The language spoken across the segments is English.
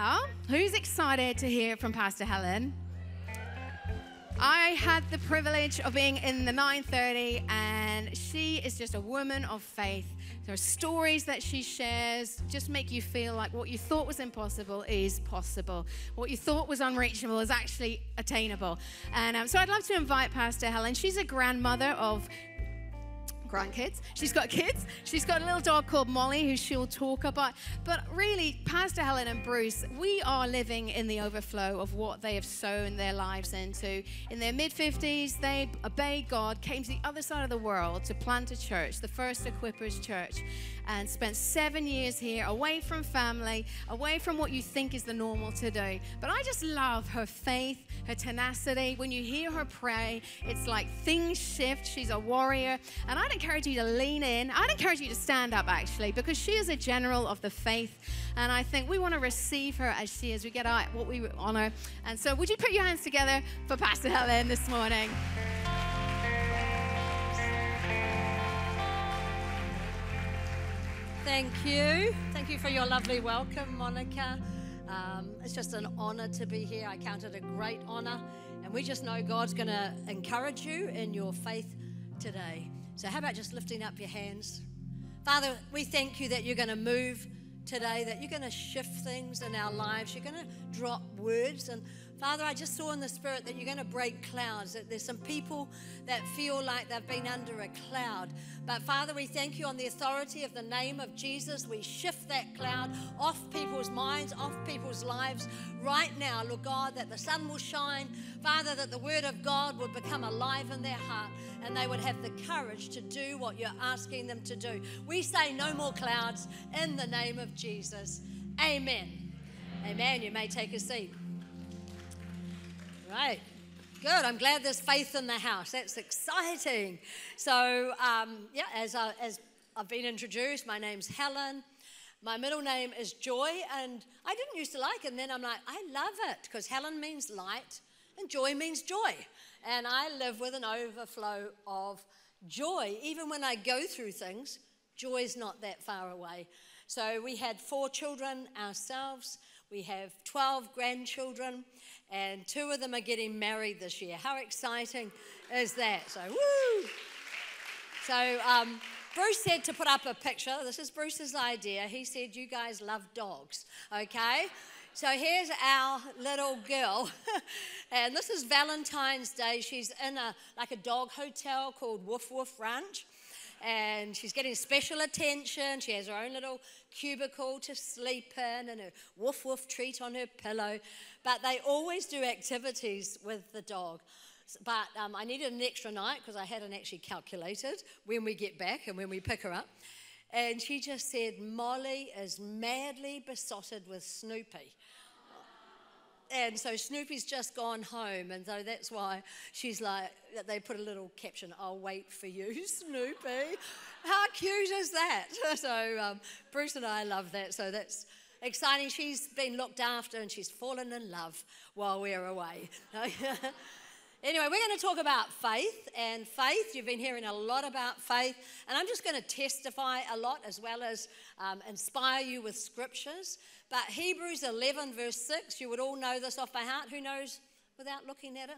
Well, who's excited to hear from Pastor Helen? I had the privilege of being in the 930, and she is just a woman of faith. There are stories that she shares just make you feel like what you thought was impossible is possible. What you thought was unreachable is actually attainable. And um, so I'd love to invite Pastor Helen. She's a grandmother of grandkids. She's got kids. She's got a little dog called Molly who she'll talk about. But really, Pastor Helen and Bruce, we are living in the overflow of what they have sown their lives into. In their mid 50s, they obeyed God, came to the other side of the world to plant a church, the first Equippers Church, and spent seven years here away from family, away from what you think is the normal to do. But I just love her faith, her tenacity. When you hear her pray, it's like things shift. She's a warrior. And I'd encourage you to lean in. I'd encourage you to stand up, actually, because she is a general of the faith. And I think we want to receive her as she is. We get out what we honor. And so, would you put your hands together for Pastor Helen this morning? Thank you. Thank you for your lovely welcome, Monica. Um, it's just an honor to be here. I count it a great honor. And we just know God's going to encourage you in your faith today. So, how about just lifting up your hands? Father, we thank you that you're going to move today, that you're going to shift things in our lives. You're going to drop words. And Father, I just saw in the Spirit that you're going to break clouds, that there's some people that feel like they've been under a cloud. But Father, we thank you on the authority of the name of Jesus. We shift that cloud off people's minds, off people's lives right now, Lord God, that the sun will shine. Father, that the word of God would become alive in their heart and they would have the courage to do what you're asking them to do. We say no more clouds in the name of Jesus. Amen. Amen. You may take a seat. Right. Good. I'm glad there's faith in the house. That's exciting. So, um, yeah, as, I, as I've been introduced, my name's Helen. My middle name is Joy, and I didn't used to like it. And then I'm like, I love it because Helen means light and joy means joy. And I live with an overflow of joy. Even when I go through things, joy's not that far away. So we had four children ourselves. We have 12 grandchildren and two of them are getting married this year. How exciting is that? So, woo! So, um, Bruce said to put up a picture. This is Bruce's idea. He said, You guys love dogs, okay? So here's our little girl, and this is Valentine's Day. She's in a like a dog hotel called Woof Woof Ranch, and she's getting special attention. She has her own little cubicle to sleep in, and a woof woof treat on her pillow but they always do activities with the dog. But um, I needed an extra night because I hadn't actually calculated when we get back and when we pick her up. And she just said, Molly is madly besotted with Snoopy. And so Snoopy's just gone home, and so that's why she's like, they put a little caption, I'll wait for you, Snoopy. How cute is that? So um, Bruce and I love that, so that's exciting. She's been looked after and she's fallen in love while we're away. anyway, we're going to talk about faith and faith. You've been hearing a lot about faith, and I'm just going to testify a lot as well as um, inspire you with scriptures. But Hebrews 11, verse 6, you would all know this off by heart. Who knows without looking at it?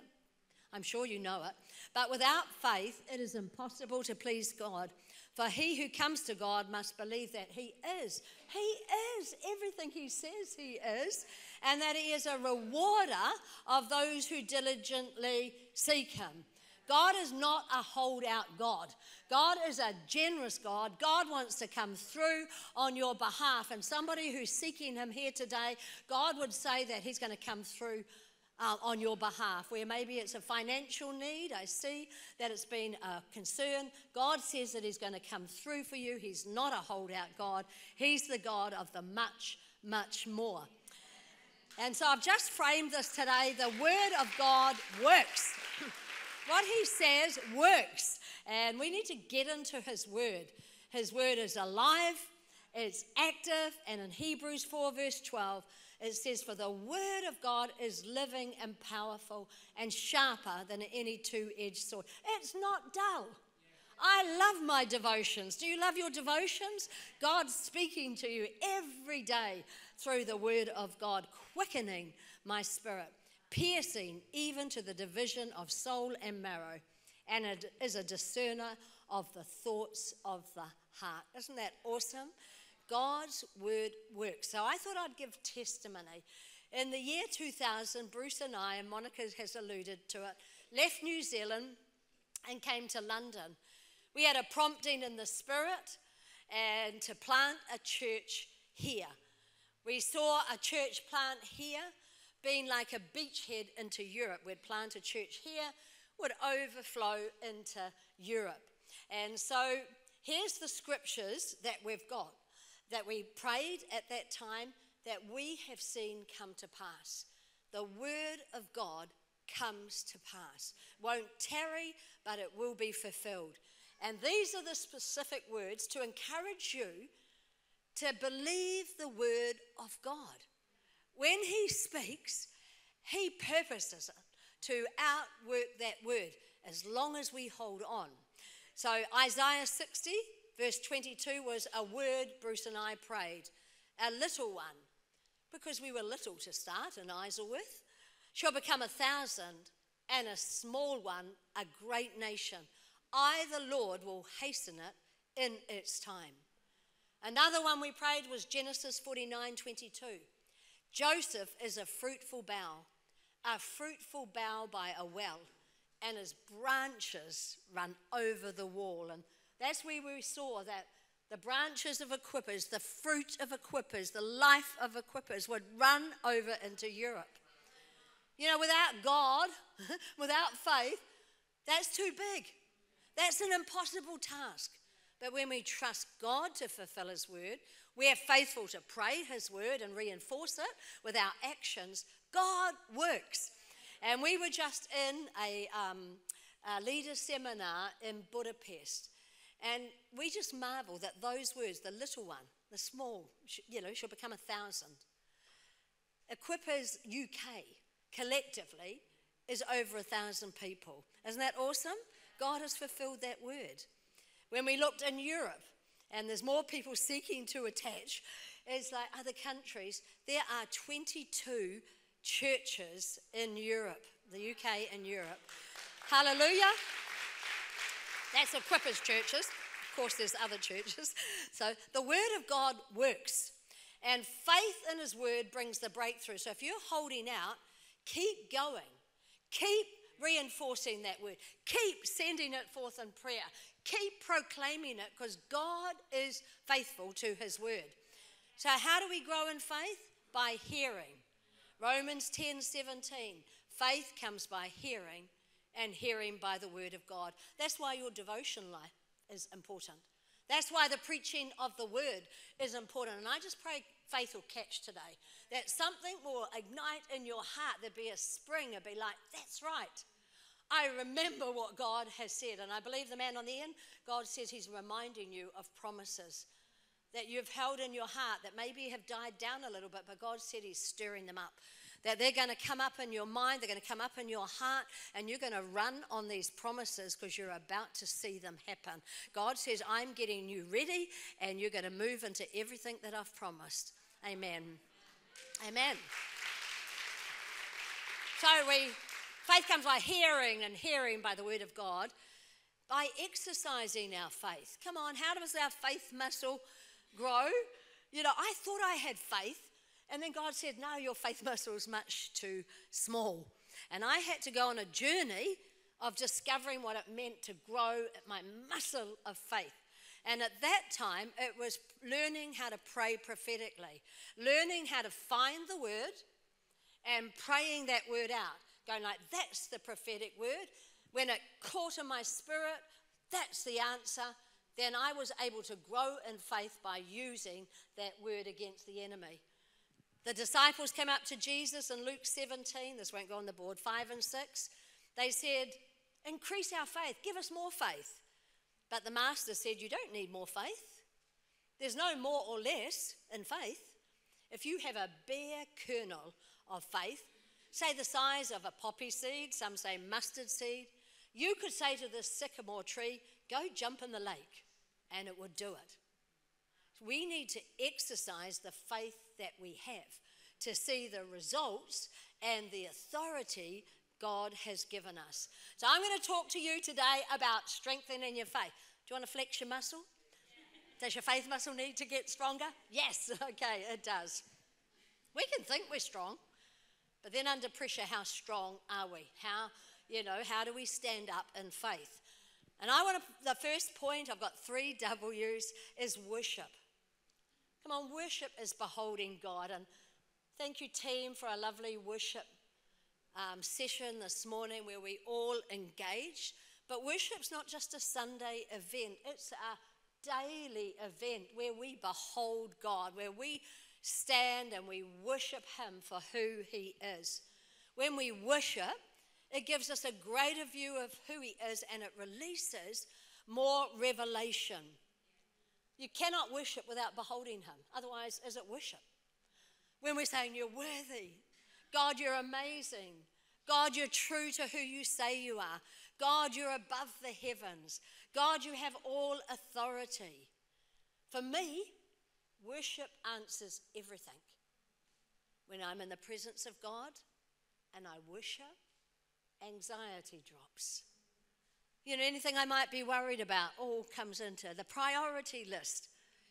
I'm sure you know it. But without faith, it is impossible to please God. For he who comes to God must believe that he is. He is everything he says he is, and that he is a rewarder of those who diligently seek him. God is not a holdout God. God is a generous God. God wants to come through on your behalf. And somebody who's seeking Him here today, God would say that He's going to come through uh, on your behalf, where maybe it's a financial need. I see that it's been a concern. God says that He's going to come through for you. He's not a holdout God, He's the God of the much, much more. And so I've just framed this today. The Word of God works. what He says works. And we need to get into His Word. His Word is alive, it's active, and in Hebrews 4, verse 12, it says, For the word of God is living and powerful and sharper than any two edged sword. It's not dull. I love my devotions. Do you love your devotions? God's speaking to you every day through the word of God, quickening my spirit, piercing even to the division of soul and marrow, and it is a discerner of the thoughts of the heart. Isn't that awesome? God's word works. So I thought I'd give testimony. In the year 2000, Bruce and I, and Monica has alluded to it, left New Zealand and came to London. We had a prompting in the spirit and to plant a church here. We saw a church plant here being like a beachhead into Europe. We'd plant a church here, would overflow into Europe. And so here's the scriptures that we've got that we prayed at that time that we have seen come to pass. The word of God comes to pass. Won't tarry, but it will be fulfilled. And these are the specific words to encourage you to believe the word of God. When He speaks, He purposes it to outwork that word as long as we hold on. So, Isaiah 60, verse 22, was a word Bruce and I prayed, a little one, because we were little to start in Isleworth, shall become a thousand, and a small one, a great nation. I, the Lord, will hasten it in its time. Another one we prayed was Genesis 49 22. Joseph is a fruitful bough, a fruitful bough by a well, and his branches run over the wall. And that's where we saw that the branches of equippers, the fruit of equippers, the life of equippers would run over into Europe. You know, without God, without faith, that's too big. That's an impossible task. But when we trust God to fulfill His word, we are faithful to pray His word and reinforce it with our actions, God works. And we were just in a, um, a leader seminar in Budapest, and we just marvel that those words, the little one, the small, you know, shall become a thousand. Equippers UK collectively is over a thousand people. Isn't that awesome? God has fulfilled that word. When we looked in Europe, and there's more people seeking to attach, as like other countries, there are 22 churches in Europe, the UK and Europe. Hallelujah. That's Equippers churches. Of course, there's other churches. So the word of God works. And faith in his word brings the breakthrough. So if you're holding out, keep going. Keep reinforcing that word. Keep sending it forth in prayer. Keep proclaiming it because God is faithful to his word. So, how do we grow in faith? By hearing. Romans 10 17. Faith comes by hearing, and hearing by the word of God. That's why your devotion life is important. That's why the preaching of the word is important. And I just pray faith will catch today. That something will ignite in your heart. There'd be a spring. It'd be like, that's right. I remember what God has said. And I believe the man on the end, God says he's reminding you of promises that you've held in your heart that maybe have died down a little bit, but God said he's stirring them up. That they're going to come up in your mind, they're going to come up in your heart, and you're going to run on these promises because you're about to see them happen. God says, I'm getting you ready, and you're going to move into everything that I've promised. Amen. Amen. So we Faith comes by hearing, and hearing by the word of God, by exercising our faith. Come on, how does our faith muscle grow? You know, I thought I had faith, and then God said, No, your faith muscle is much too small. And I had to go on a journey of discovering what it meant to grow my muscle of faith. And at that time, it was learning how to pray prophetically, learning how to find the word and praying that word out going like, that's the prophetic word. When it caught in my spirit, that's the answer. Then I was able to grow in faith by using that word against the enemy. The disciples came up to Jesus in Luke 17, this won't go on the board, 5 and 6. They said, Increase our faith, give us more faith. But the master said, You don't need more faith. There's no more or less in faith. If you have a bare kernel of faith, say the size of a poppy seed, some say mustard seed. You could say to this sycamore tree, go jump in the lake and it would do it. We need to exercise the faith that we have to see the results and the authority God has given us. So I'm going to talk to you today about strengthening your faith. Do you want to flex your muscle? Does your faith muscle need to get stronger? Yes, okay, it does. We can think we're strong, but then under pressure, how strong are we? How, you know, how do we stand up in faith? And I want to, the first point, I've got three W's, is worship. Come on, worship is beholding God. And thank you, team, for a lovely worship um, session this morning where we all engaged. But worship's not just a Sunday event, it's a daily event where we behold God, where we stand and we worship Him for who He is. When we worship, it gives us a greater view of who He is and it releases more revelation. You cannot worship without beholding Him. Otherwise, is it worship? When we're saying, You're worthy, God, you're amazing, God, you're true to who you say you are, God, you're above the heavens, God, you have all authority. For me, worship answers everything. When I'm in the presence of God and I worship, anxiety drops. You know, anything I might be worried about all comes into the priority list,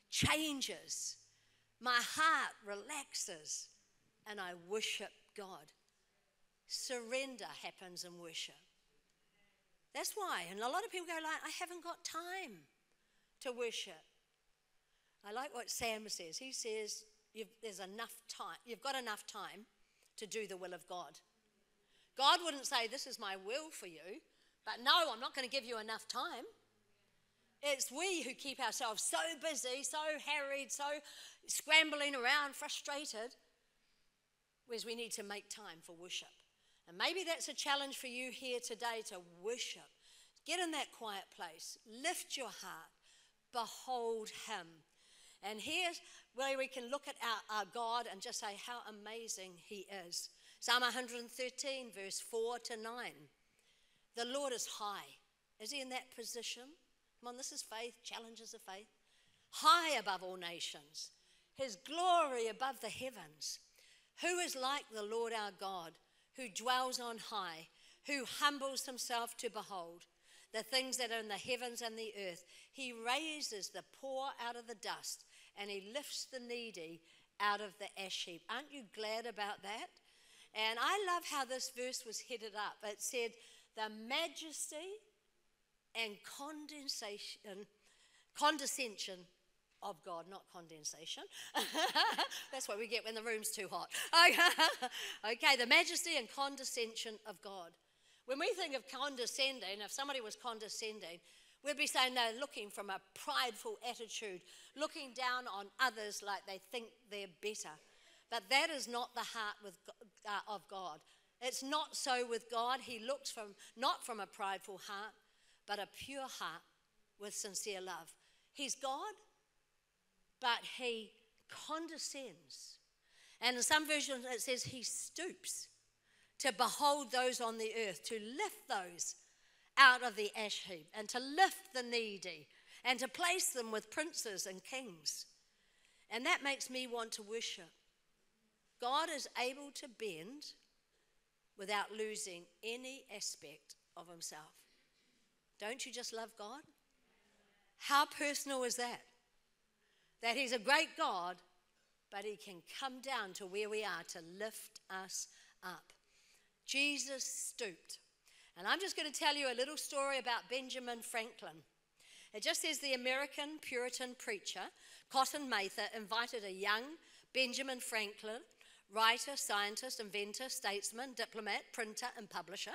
changes. My heart relaxes and I worship God. Surrender happens in worship. That's why. And a lot of people go like, I haven't got time to worship. I like what Sam says. He says, there's enough time. You've got enough time to do the will of God. God wouldn't say, This is my will for you, but no, I'm not going to give you enough time. It's we who keep ourselves so busy, so harried, so scrambling around, frustrated, whereas we need to make time for worship. And maybe that's a challenge for you here today to worship. Get in that quiet place, lift your heart, behold Him. And here's where we can look at our, our God and just say how amazing He is. Psalm 113, verse 4 to 9. The Lord is high. Is He in that position? Come on, this is faith, challenges of faith. High above all nations, His glory above the heavens. Who is like the Lord our God, who dwells on high, who humbles himself to behold the things that are in the heavens and the earth? He raises the poor out of the dust and he lifts the needy out of the ash heap. Aren't you glad about that? And I love how this verse was headed up. It said, The majesty and condensation, condescension of God, not condensation. That's what we get when the room's too hot. okay, the majesty and condescension of God. When we think of condescending, if somebody was condescending, we'd be saying they're looking from a prideful attitude, looking down on others like they think they're better. But that is not the heart with, uh, of God. It's not so with God. He looks from not from a prideful heart, but a pure heart with sincere love. He's God, but he condescends. And in some versions it says he stoops to behold those on the earth, to lift those out of the ash heap, and to lift the needy, and to place them with princes and kings. And that makes me want to worship. God is able to bend without losing any aspect of himself. Don't you just love God? How personal is that? That he's a great God, but he can come down to where we are to lift us up. Jesus stooped. And I'm just going to tell you a little story about Benjamin Franklin. It just says the American Puritan preacher, Cotton Mather, invited a young Benjamin Franklin writer, scientist, inventor, statesman, diplomat, printer, and publisher,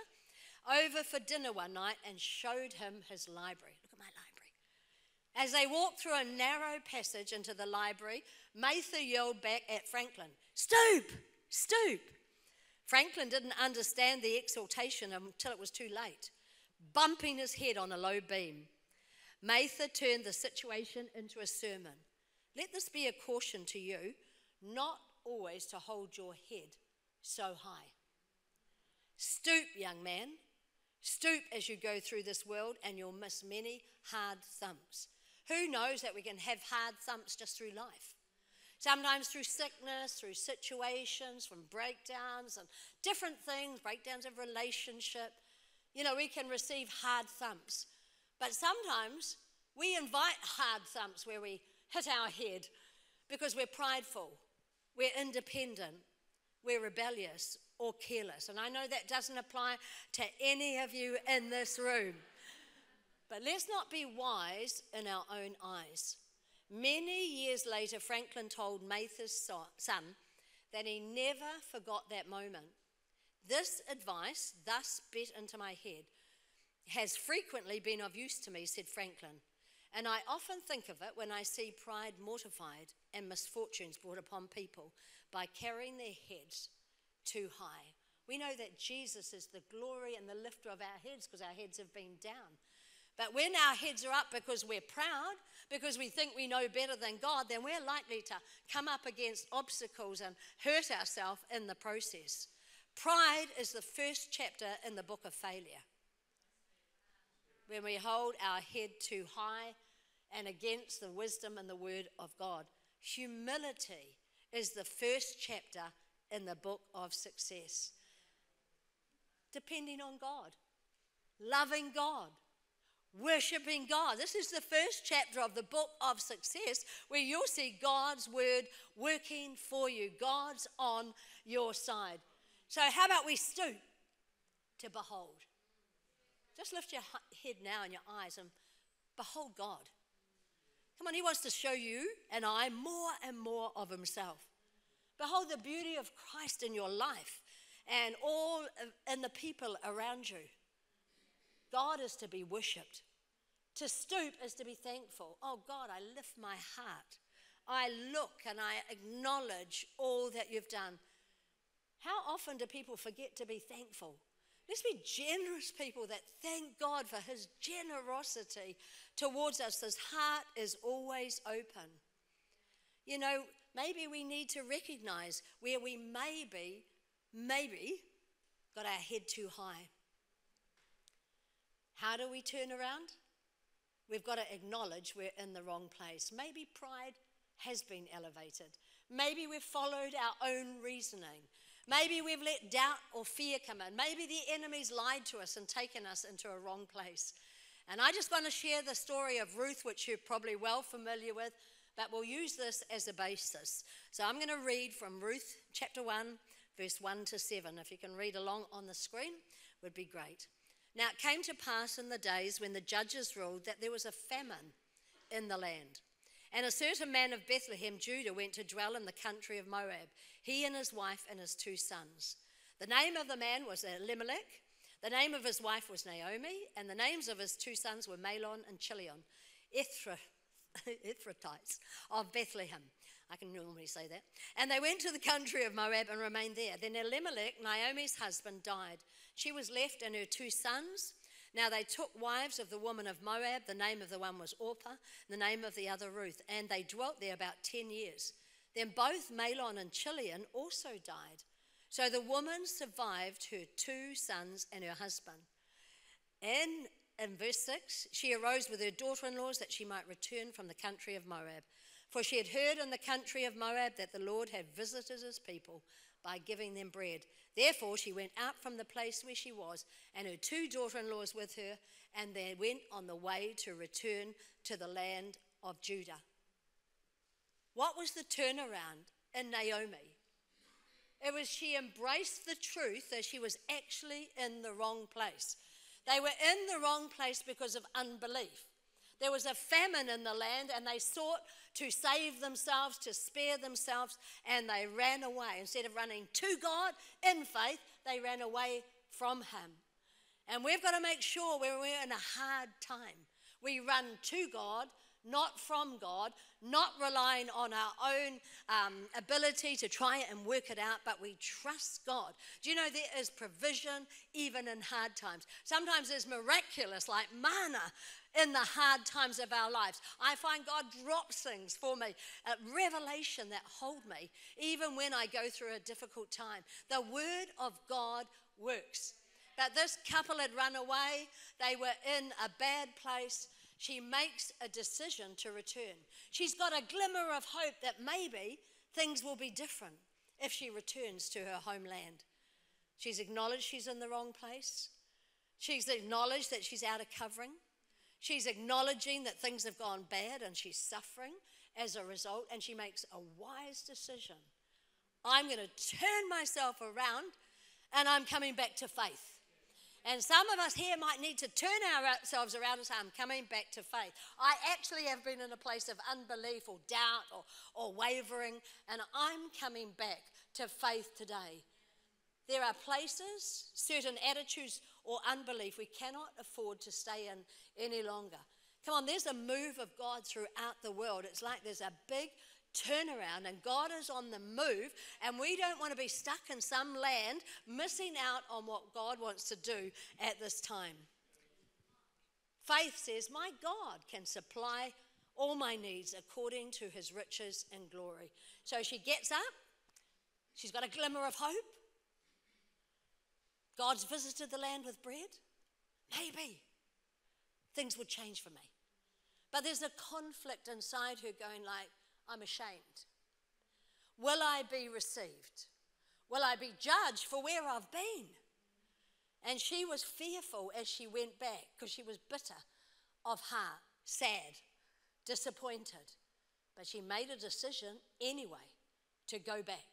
over for dinner one night and showed him his library. Look at my library. As they walked through a narrow passage into the library, Mather yelled back at Franklin, Stoop! Stoop! Franklin didn't understand the exaltation until it was too late, bumping his head on a low beam. Mather turned the situation into a sermon. Let this be a caution to you not always to hold your head so high. Stoop, young man. Stoop as you go through this world, and you'll miss many hard thumps. Who knows that we can have hard thumps just through life? Sometimes through sickness, through situations, from breakdowns and different things, breakdowns of relationship. You know, we can receive hard thumps. But sometimes we invite hard thumps where we hit our head because we're prideful, we're independent, we're rebellious, or careless. And I know that doesn't apply to any of you in this room. But let's not be wise in our own eyes. Many years later, Franklin told Mather's son that he never forgot that moment. This advice, thus bit into my head, has frequently been of use to me, said Franklin. And I often think of it when I see pride mortified and misfortunes brought upon people by carrying their heads too high. We know that Jesus is the glory and the lifter of our heads because our heads have been down. But when our heads are up because we're proud, because we think we know better than God, then we're likely to come up against obstacles and hurt ourselves in the process. Pride is the first chapter in the book of failure. When we hold our head too high and against the wisdom and the word of God. Humility is the first chapter in the book of success. Depending on God, loving God, worshiping God. This is the first chapter of the book of success where you'll see God's word working for you, God's on your side. So, how about we stoop to behold? Just lift your head now and your eyes and behold God. Come on, He wants to show you and I more and more of Himself. Behold the beauty of Christ in your life and all in the people around you. God is to be worshipped. To stoop is to be thankful. Oh God, I lift my heart. I look and I acknowledge all that you've done. How often do people forget to be thankful? Let's be generous people that thank God for his generosity towards us. His heart is always open. You know, maybe we need to recognize where we maybe, maybe got our head too high. How do we turn around? We've got to acknowledge we're in the wrong place. Maybe pride has been elevated. Maybe we've followed our own reasoning. Maybe we've let doubt or fear come in. Maybe the enemy's lied to us and taken us into a wrong place. And I just want to share the story of Ruth, which you're probably well familiar with, but we'll use this as a basis. So I'm going to read from Ruth chapter 1, verse 1 to 7. If you can read along on the screen, would be great. Now it came to pass in the days when the judges ruled that there was a famine in the land. And a certain man of Bethlehem, Judah, went to dwell in the country of Moab, he and his wife and his two sons. The name of the man was Elimelech, the name of his wife was Naomi, and the names of his two sons were Mahlon and Chilion, Ephrathites of Bethlehem. I can normally say that. And they went to the country of Moab and remained there. Then Elimelech, Naomi's husband, died. She was left and her two sons now they took wives of the woman of Moab. The name of the one was Orpah, the name of the other Ruth, and they dwelt there about 10 years. Then both Mahlon and Chilion also died. So the woman survived her two sons and her husband. And in verse 6, she arose with her daughter in laws that she might return from the country of Moab. For she had heard in the country of Moab that the Lord had visited his people by giving them bread. Therefore, she went out from the place where she was, and her two daughter in laws with her, and they went on the way to return to the land of Judah. What was the turnaround in Naomi? It was she embraced the truth that she was actually in the wrong place. They were in the wrong place because of unbelief. There was a famine in the land, and they sought to save themselves, to spare themselves, and they ran away. Instead of running to God in faith, they ran away from Him. And we've got to make sure when we're in a hard time, we run to God, not from God, not relying on our own um, ability to try it and work it out, but we trust God. Do you know there is provision even in hard times? Sometimes it's miraculous, like manna in the hard times of our lives. I find God drops things for me, a revelation that hold me, even when I go through a difficult time. The Word of God works. But this couple had run away, they were in a bad place. She makes a decision to return. She's got a glimmer of hope that maybe things will be different if she returns to her homeland. She's acknowledged she's in the wrong place. She's acknowledged that she's out of covering. She's acknowledging that things have gone bad and she's suffering as a result, and she makes a wise decision. I'm going to turn myself around and I'm coming back to faith. And some of us here might need to turn ourselves around and say, I'm coming back to faith. I actually have been in a place of unbelief or doubt or, or wavering, and I'm coming back to faith today. There are places, certain attitudes or unbelief we cannot afford to stay in any longer. Come on, there's a move of God throughout the world. It's like there's a big turnaround, and God is on the move, and we don't want to be stuck in some land missing out on what God wants to do at this time. Faith says, My God can supply all my needs according to his riches and glory. So she gets up, she's got a glimmer of hope. God's visited the land with bread. Maybe things would change for me. But there's a conflict inside her going like, I'm ashamed? Will I be received? Will I be judged for where I've been? And she was fearful as she went back because she was bitter of heart, sad, disappointed. But she made a decision anyway to go back.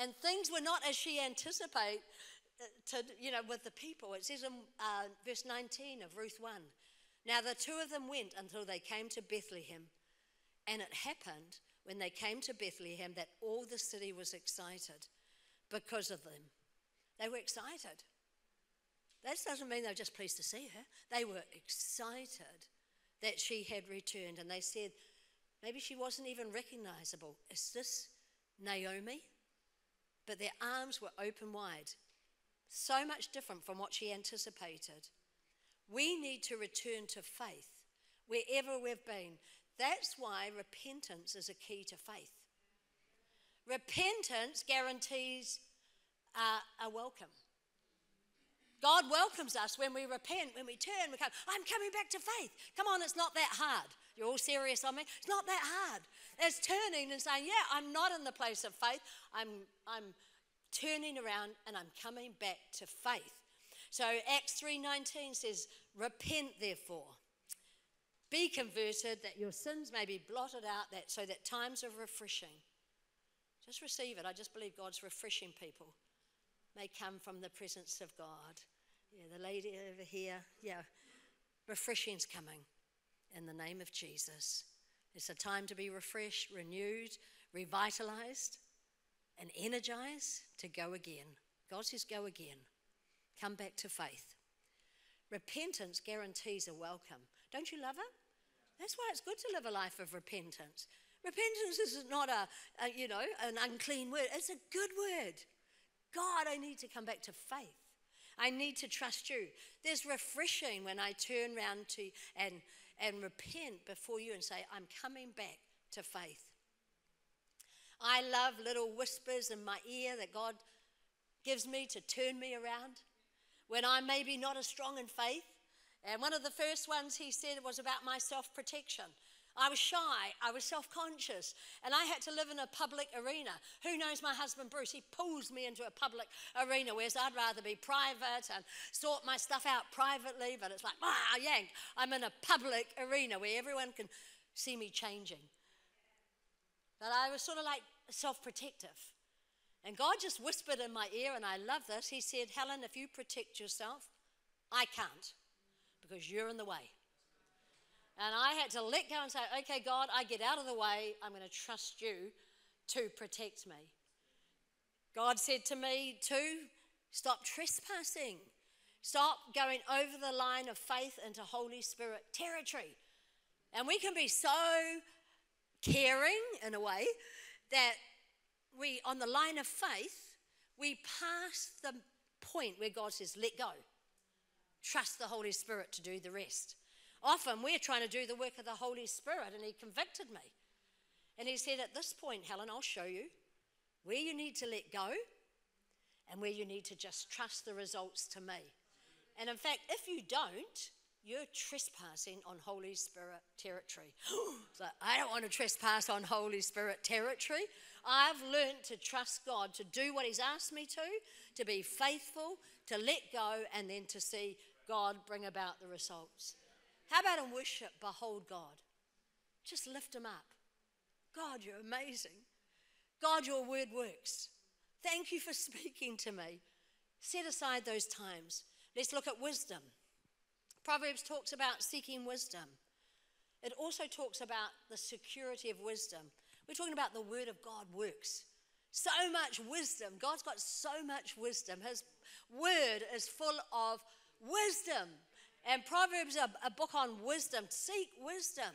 And things were not as she anticipated, uh, to, you know, with the people. It says in uh, verse 19 of Ruth 1 Now the two of them went until they came to Bethlehem. And it happened when they came to Bethlehem that all the city was excited because of them. They were excited. That doesn't mean they were just pleased to see her. They were excited that she had returned. And they said, maybe she wasn't even recognizable. Is this Naomi? But their arms were open wide. So much different from what she anticipated. We need to return to faith wherever we've been. That's why repentance is a key to faith. Repentance guarantees uh, a welcome. God welcomes us when we repent, when we turn, we come, I'm coming back to faith. Come on, it's not that hard. You're all serious on me? It's not that hard. It's turning and saying, Yeah, I'm not in the place of faith. I'm, I'm turning around and I'm coming back to faith. So Acts 3:19 says, Repent therefore be converted that your sins may be blotted out, that, so that times of refreshing, just receive it. I just believe God's refreshing people may come from the presence of God. Yeah, the lady over here, yeah, refreshing's coming in the name of Jesus. It's a time to be refreshed, renewed, revitalized, and energized to go again. God says, go again. Come back to faith. Repentance guarantees a welcome. Don't you love it? That's why it's good to live a life of repentance. Repentance is not a, a, you know, an unclean word. It's a good word. God, I need to come back to faith. I need to trust you. There's refreshing when I turn around to and and repent before you and say, I'm coming back to faith. I love little whispers in my ear that God gives me to turn me around when I'm maybe not as strong in faith. And one of the first ones he said was about my self protection. I was shy, I was self conscious, and I had to live in a public arena. Who knows my husband Bruce? He pulls me into a public arena, whereas I'd rather be private and sort my stuff out privately, but it's like, ah, yank. I'm in a public arena where everyone can see me changing. But I was sort of like self protective. And God just whispered in my ear, and I love this. He said, Helen, if you protect yourself, I can't because you're in the way. And I had to let go and say, okay, God, I get out of the way. I'm going to trust you to protect me. God said to me, too, stop trespassing. Stop going over the line of faith into Holy Spirit territory. And we can be so caring in a way that we, on the line of faith, we pass the point where God says, let go. Trust the Holy Spirit to do the rest. Often we're trying to do the work of the Holy Spirit, and He convicted me. And He said, At this point, Helen, I'll show you where you need to let go and where you need to just trust the results to me. And in fact, if you don't, you're trespassing on Holy Spirit territory. so I don't want to trespass on Holy Spirit territory. I've learned to trust God, to do what He's asked me to, to be faithful, to let go, and then to see God bring about the results. How about in worship, behold God? Just lift Him up. God, you're amazing. God, your word works. Thank you for speaking to me. Set aside those times. Let's look at wisdom. Proverbs talks about seeking wisdom. It also talks about the security of wisdom. We're talking about the word of God works. So much wisdom. God's got so much wisdom. His word is full of wisdom. And Proverbs are a book on wisdom. Seek wisdom.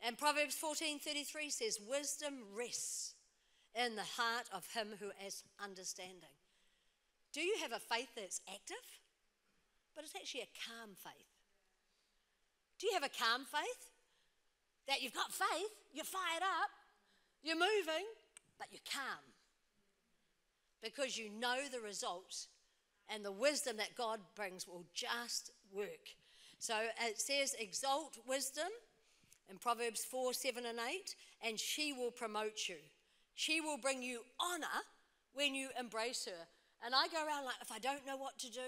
And Proverbs 14:33 says, "Wisdom rests in the heart of him who has understanding." Do you have a faith that's active? But it's actually a calm faith. Do you have a calm faith? That you've got faith, you're fired up, you're moving, but you're calm. Because you know the results and the wisdom that God brings will just work. So it says, exalt wisdom in Proverbs 4 7 and 8, and she will promote you. She will bring you honor when you embrace her. And I go around like, if I don't know what to do,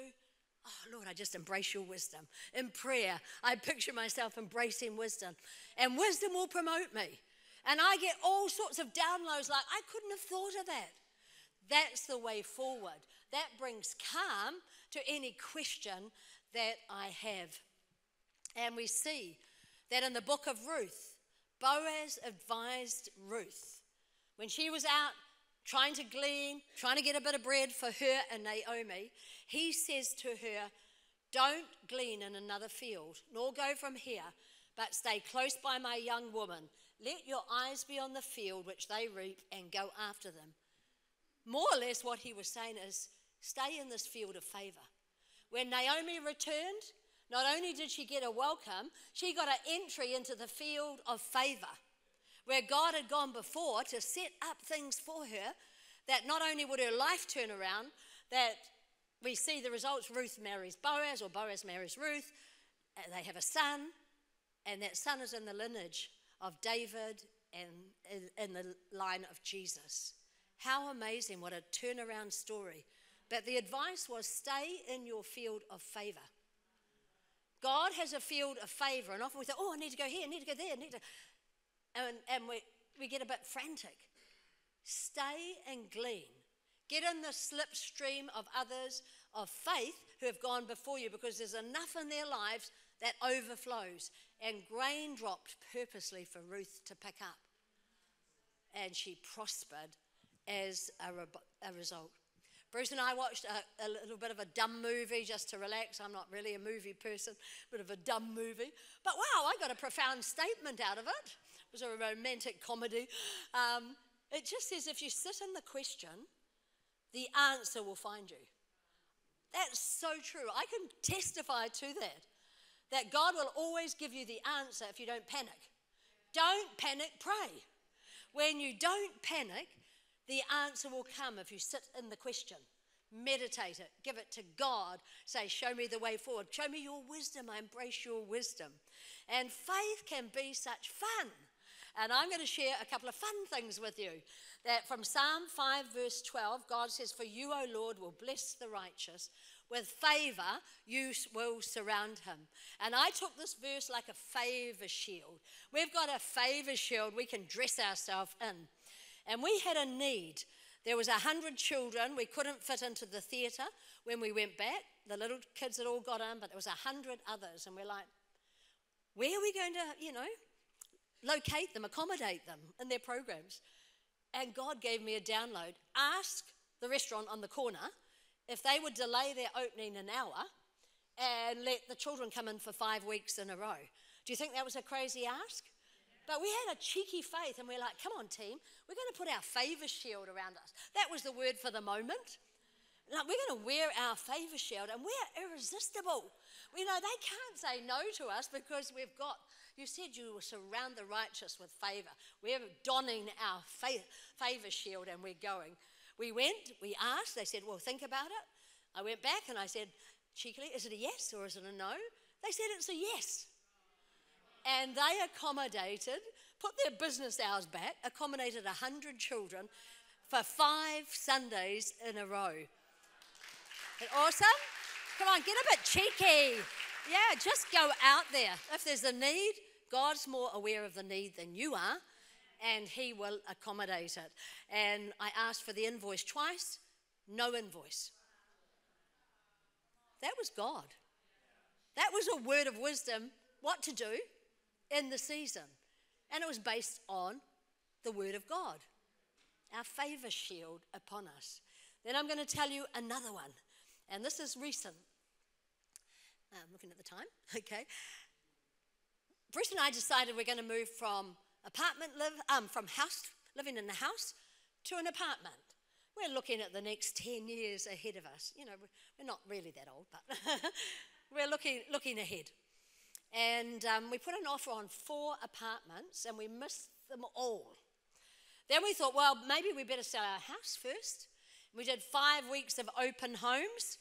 oh Lord, I just embrace your wisdom. In prayer, I picture myself embracing wisdom, and wisdom will promote me. And I get all sorts of downloads like, I couldn't have thought of that. That's the way forward. That brings calm to any question that I have. And we see that in the book of Ruth, Boaz advised Ruth when she was out trying to glean, trying to get a bit of bread for her and Naomi. He says to her, Don't glean in another field, nor go from here, but stay close by my young woman. Let your eyes be on the field which they reap and go after them. More or less, what he was saying is, Stay in this field of favor. When Naomi returned, not only did she get a welcome, she got an entry into the field of favor, where God had gone before to set up things for her that not only would her life turn around, that we see the results Ruth marries Boaz, or Boaz marries Ruth, and they have a son, and that son is in the lineage of David and in the line of Jesus. How amazing, what a turnaround story. But the advice was stay in your field of favor. God has a field of favor, and often we think, oh, I need to go here, I need to go there, I need to. And, and we, we get a bit frantic. Stay and glean. Get in the slipstream of others of faith who have gone before you because there's enough in their lives that overflows. And grain dropped purposely for Ruth to pick up. And she prospered as a, re- a result. Bruce and I watched a, a, little bit of a dumb movie just to relax. I'm not really a movie person, bit of a dumb movie. But wow, I got a profound statement out of it. It was a romantic comedy. Um, it just says if you sit in the question, the answer will find you. That's so true. I can testify to that. That God will always give you the answer if you don't panic. Don't panic, pray. When you don't panic, the answer will come if you sit in the question. Meditate it, give it to God. Say, Show me the way forward. Show me your wisdom. I embrace your wisdom. And faith can be such fun. And I'm going to share a couple of fun things with you. That from Psalm 5, verse 12, God says, For you, O Lord, will bless the righteous. With favor, you will surround him. And I took this verse like a favor shield. We've got a favor shield we can dress ourselves in. And we had a need. There was a hundred children. We couldn't fit into the theatre when we went back. The little kids had all got in, but there was a hundred others. And we're like, where are we going to, you know, locate them, accommodate them in their programs? And God gave me a download. Ask the restaurant on the corner if they would delay their opening an hour and let the children come in for five weeks in a row. Do you think that was a crazy ask? But we had a cheeky faith, and we're like, come on, team, we're going to put our favor shield around us. That was the word for the moment. Like, we're going to wear our favor shield, and we're irresistible. You know they can't say no to us because we've got, you said you will surround the righteous with favor. We're donning our favor shield, and we're going. We went, we asked, they said, Well, think about it. I went back and I said, cheekily, Is it a yes or is it a no? They said it's a yes. And they accommodated, put their business hours back, accommodated 100 children for five Sundays in a row. Awesome? Come on, get a bit cheeky. Yeah, just go out there. If there's a need, God's more aware of the need than you are, and He will accommodate it. And I asked for the invoice twice, no invoice. That was God. That was a word of wisdom, what to do in the season. And it was based on the word of God, our favor shield upon us. Then I'm going to tell you another one, and this is recent. I'm um, looking at the time, okay. Bruce and I decided we're going to move from apartment live, um, from house, living in the house, to an apartment. We're looking at the next 10 years ahead of us. You know, we're not really that old, but we're looking, looking ahead. And um, we put an offer on four apartments and we missed them all. Then we thought, well, maybe we better sell our house first. We did five weeks of open homes.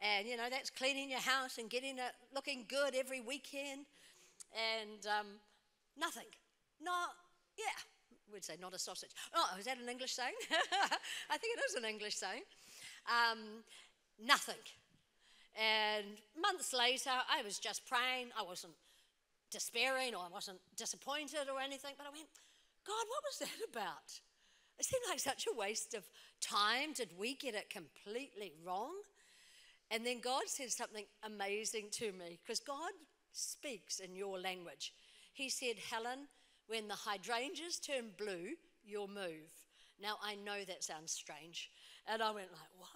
And, you know, that's cleaning your house and getting it looking good every weekend. And um, nothing. Not, yeah, we'd say not a sausage. Oh, is that an English saying? I think it is an English saying. Um, nothing. And months later, I was just praying. I wasn't despairing or I wasn't disappointed or anything, but I went, God, what was that about? It seemed like such a waste of time. Did we get it completely wrong? And then God said something amazing to me because God speaks in your language. He said, Helen, when the hydrangeas turn blue, you'll move. Now, I know that sounds strange. And I went like, what?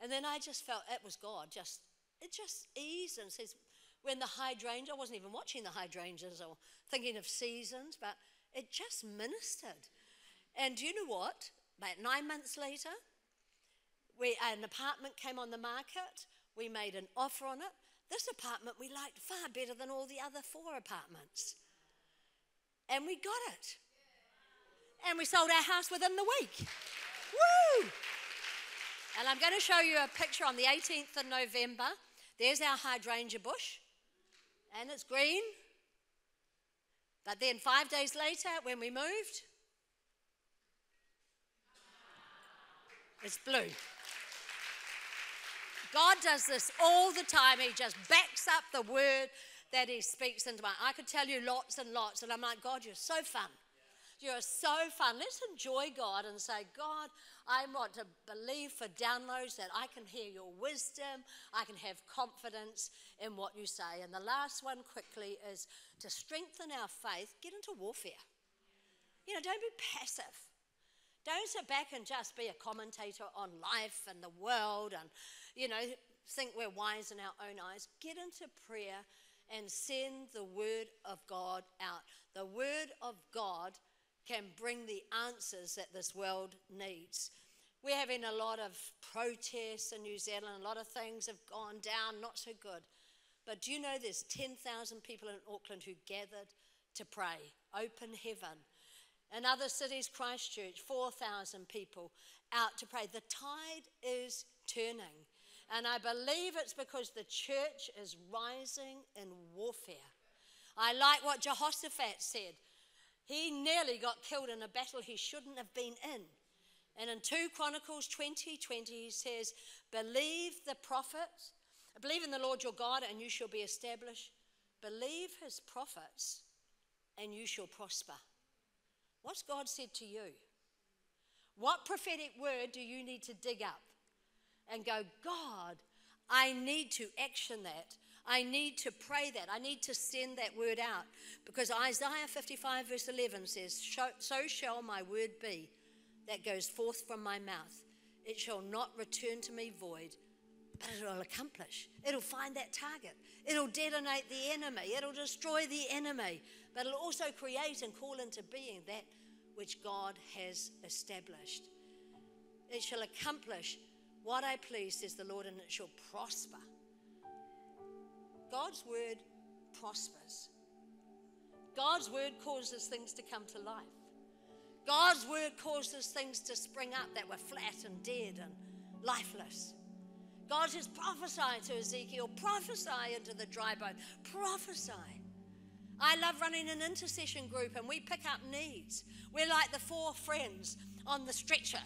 And then I just felt it was God. Just It just eased and says, when the hydrangea, I wasn't even watching the hydrangeas or thinking of seasons, but it just ministered. And do you know what? About nine months later, we, an apartment came on the market. We made an offer on it. This apartment we liked far better than all the other four apartments. And we got it. And we sold our house within the week. Woo! And I'm going to show you a picture on the 18th of November. There's our hydrangea bush, and it's green. But then five days later, when we moved, it's blue. God does this all the time. He just backs up the word that He speaks into my. I could tell you lots and lots, and I'm like, God, you're so fun. You're so fun. Let's enjoy God and say, God, I want to believe for downloads that I can hear your wisdom. I can have confidence in what you say. And the last one, quickly, is to strengthen our faith, get into warfare. You know, don't be passive. Don't sit back and just be a commentator on life and the world and, you know, think we're wise in our own eyes. Get into prayer and send the word of God out. The word of God can bring the answers that this world needs. We're having a lot of protests in New Zealand, a lot of things have gone down, not so good. But do you know there's 10,000 people in Auckland who gathered to pray, open heaven. In other cities, Christchurch, 4,000 people out to pray. The tide is turning. And I believe it's because the church is rising in warfare. I like what Jehoshaphat said. He nearly got killed in a battle he shouldn't have been in. And in 2 Chronicles 20 20, he says, Believe the prophets, believe in the Lord your God, and you shall be established. Believe his prophets, and you shall prosper. What's God said to you? What prophetic word do you need to dig up and go, God, I need to action that? I need to pray that. I need to send that word out. Because Isaiah 55, verse 11 says, So shall my word be that goes forth from my mouth. It shall not return to me void, but it'll accomplish. It'll find that target. It'll detonate the enemy. It'll destroy the enemy. But it'll also create and call into being that which God has established. It shall accomplish what I please, says the Lord, and it shall prosper. God's word prospers. God's word causes things to come to life. God's word causes things to spring up that were flat and dead and lifeless. God says, prophesy to Ezekiel, prophesy into the dry bone, prophesy. I love running an intercession group and we pick up needs. We're like the four friends on the stretcher.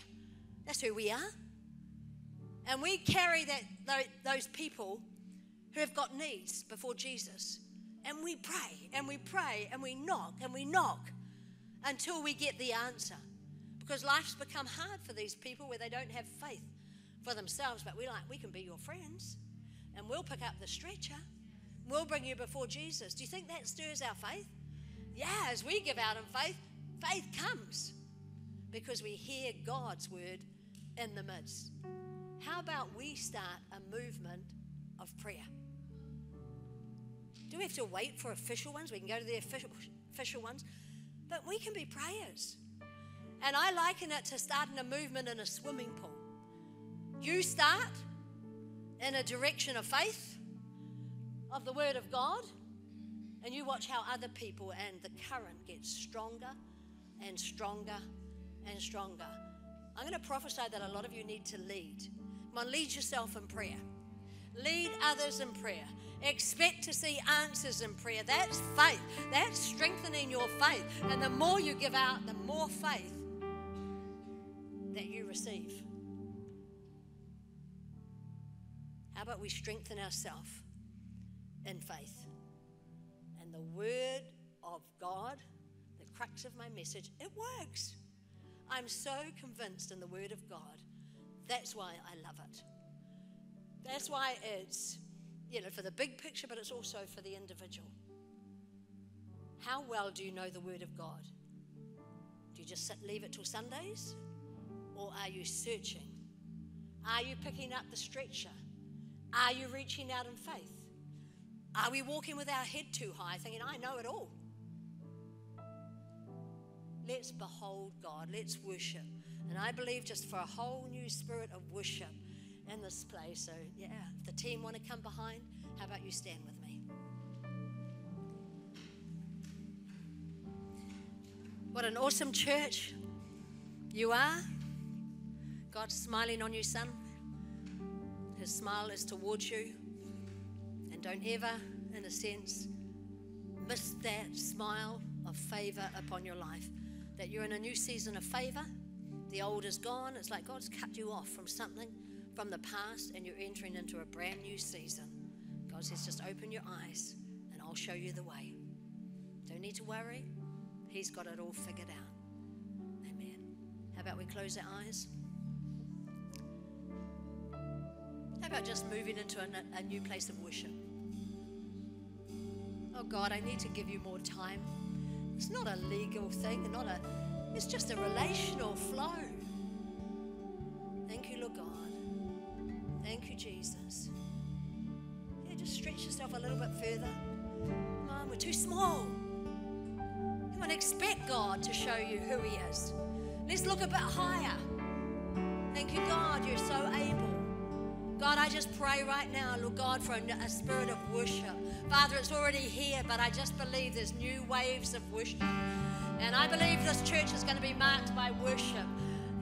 That's who we are. And we carry that, those people who have got needs before Jesus. And we pray and we pray and we knock and we knock until we get the answer. Because life's become hard for these people where they don't have faith for themselves, but we like we can be your friends and we'll pick up the stretcher. We'll bring you before Jesus. Do you think that stirs our faith? Yeah, as we give out in faith, faith comes because we hear God's word in the midst. How about we start a movement of prayer? Do we have to wait for official ones? We can go to the official, official ones, but we can be prayers. And I liken it to starting a movement in a swimming pool. You start in a direction of faith, of the Word of God, and you watch how other people and the current gets stronger and stronger and stronger. I'm going to prophesy that a lot of you need to lead. Come on, lead yourself in prayer. Lead others in prayer. Expect to see answers in prayer. That's faith. That's strengthening your faith. And the more you give out, the more faith that you receive. How about we strengthen ourselves in faith? And the word of God, the crux of my message, it works. I'm so convinced in the Word of God. That's why I love it. That's why it's, you know, for the big picture, but it's also for the individual. How well do you know the Word of God? Do you just sit, leave it till Sundays? Or are you searching? Are you picking up the stretcher? Are you reaching out in faith? Are we walking with our head too high, thinking, I know it all? Let's behold God. Let's worship. And I believe just for a whole new spirit of worship in this place. So, yeah, if the team want to come behind, how about you stand with me? What an awesome church you are. God's smiling on you, son. His smile is towards you. And don't ever, in a sense, miss that smile of favor upon your life that you're in a new season of favor. The old is gone. It's like God's cut you off from something from the past and you're entering into a brand new season. God says, just open your eyes and I'll show you the way. Don't need to worry. He's got it all figured out. Amen. How about we close our eyes? How about just moving into a, a new place of worship? Oh God, I need to give you more time. It's not a legal thing, not a, it's just a relational flow. Thank you, Lord God. Thank you, Jesus. Yeah, just stretch yourself a little bit further. Come on, we're too small. Come on, expect God to show you who He is. Let's look a bit higher. Thank you, God, you're so able. God, I just pray right now, Lord God, for a, spirit of worship. Father, it's already here, but I just believe there's new waves of worship. And I believe this church is going to be marked by worship.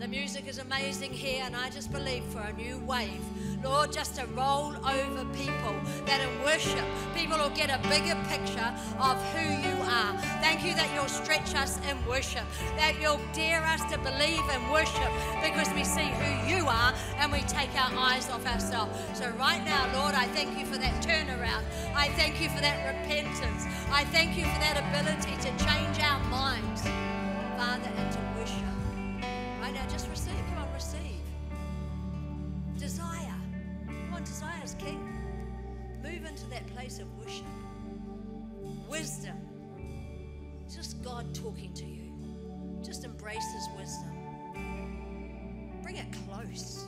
The music is amazing here, and I just believe for a new wave. Lord, just to roll over people that in worship, people will get a bigger picture of who you are. Thank you that you'll stretch us in worship, that you'll dare us to believe in worship because we see who you are and we take our eyes off ourselves. So, right now, Lord, I thank you for that turnaround. I thank you for that repentance. I thank you for that ability to change our minds, Father, into Wisdom. Just God talking to you. Just embrace His wisdom. Bring it close.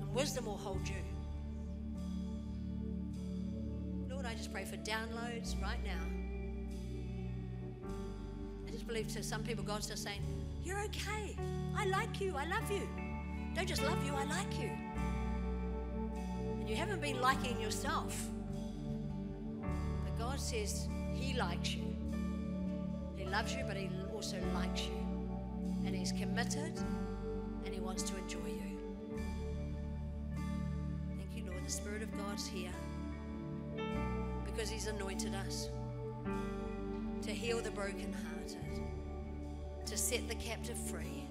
And wisdom will hold you. Lord, I just pray for downloads right now. I just believe to some people, God's just saying, you're okay. I like you. I love you. Don't just love you, I like you. And you haven't been liking yourself. God says He likes you. He loves you, but He also likes you. And He's committed and He wants to enjoy you. Thank you, Lord. The Spirit of God's here because He's anointed us to heal the brokenhearted, to set the captive free.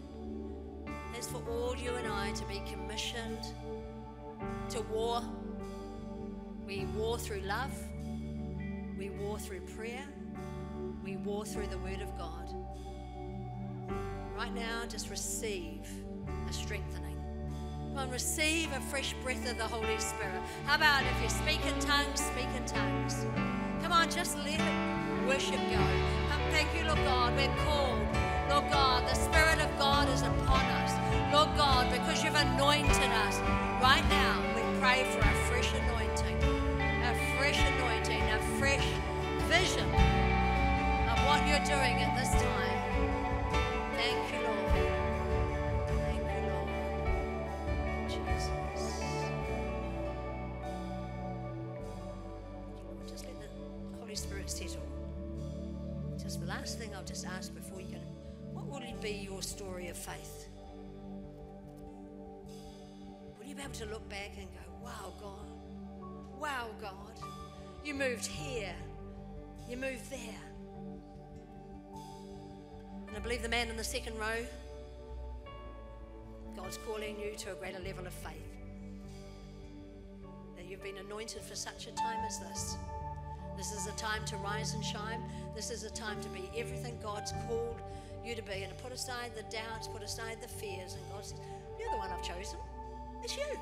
As for all you and I to be commissioned to war. We war through love, we war through prayer, we war through the Word of God. Right now, just receive a strengthening. Come on, receive a fresh breath of the Holy Spirit. How about if you speak in tongues, speak in tongues? Come on, just let it worship go. Um, thank you, Lord God. We're called. Lord God, the Spirit of God is upon us. Lord God, because you've anointed us. Right your story of faith? Will you be able to look back and go, wow, God, wow, God, you moved here, you moved there. And I believe the man in the second row, God's calling you to a greater level of faith. That you've been anointed for such a time as this. This is a time to rise and shine. This is a time to be everything God's called you to be and put aside the doubts, put aside the fears. And God says, You're the one I've chosen. It's you.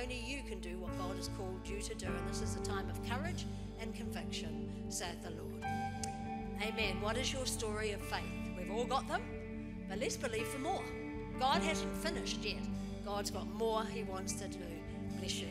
Only you can do what God has called you to do. And this is a time of courage and conviction, saith the Lord. Amen. What is your story of faith? We've all got them, but let's believe for more. God hasn't finished yet. God's got more He wants to do. Bless you.